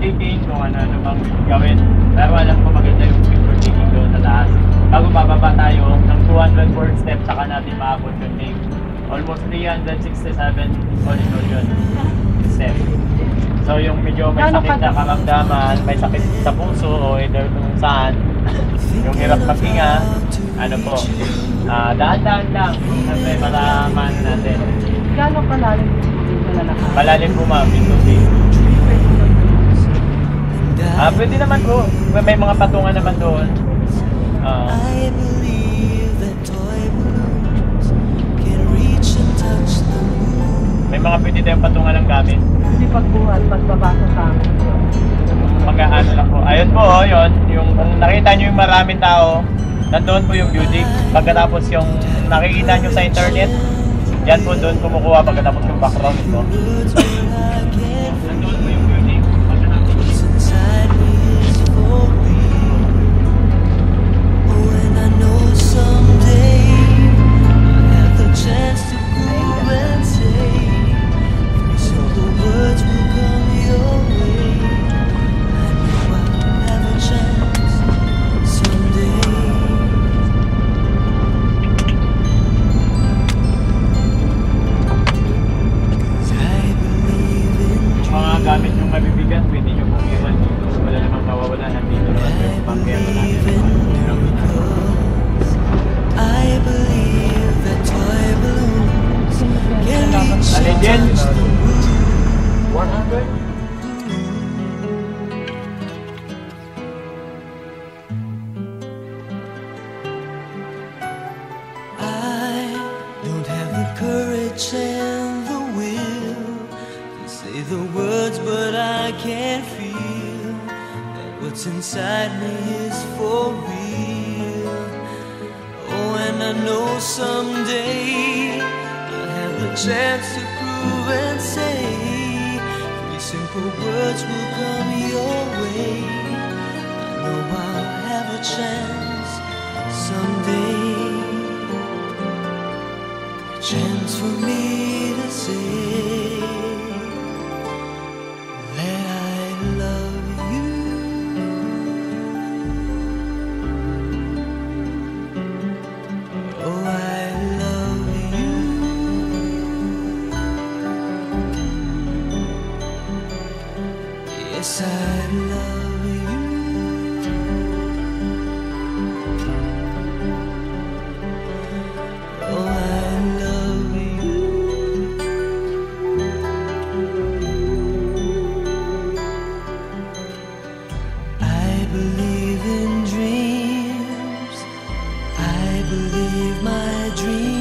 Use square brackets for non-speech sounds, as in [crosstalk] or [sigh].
taking, kung ano-ano bang gawin. Pero alam ko maganda yung picture taking doon sa taas. Bago bababa tayo, ng 204 steps, saka natin maabot yung name. Almost 367 all in all yun. Step. So yung medyo may Gaano sakit na ka- karamdaman, may sakit sa puso o either kung saan, [laughs] yung hirap maghinga, ano po, ah daan-daan lang, kasi malaman natin. Gano'ng kalalim yung malalakad? Malalim po ma'am, ito Ah, pwede naman po. May mga patungan naman doon. Moon. may mga pwede tayong patungan ng gamit. Hindi pagbuhat, pagbaba sa tama. Mag-ano lang po. Ayun po, oh, yun. Yung, kung nakita nyo yung maraming tao, nandoon po yung building. Pagkatapos yung nakikita nyo sa internet, yan po doon kumukuha pagkatapos yung background po. Words mabibigat, pwede nyo pong iwan dito. Wala namang mawawala. Nandito naman po yung pangkero natin. I believe that toy balloons can reach Alin and the words, but I can't feel that what's inside me is for real. Oh, and I know someday I'll have the chance to prove and say three simple words will come your way. I know I'll have a chance someday. A chance for me to say believe in dreams. I believe my dreams.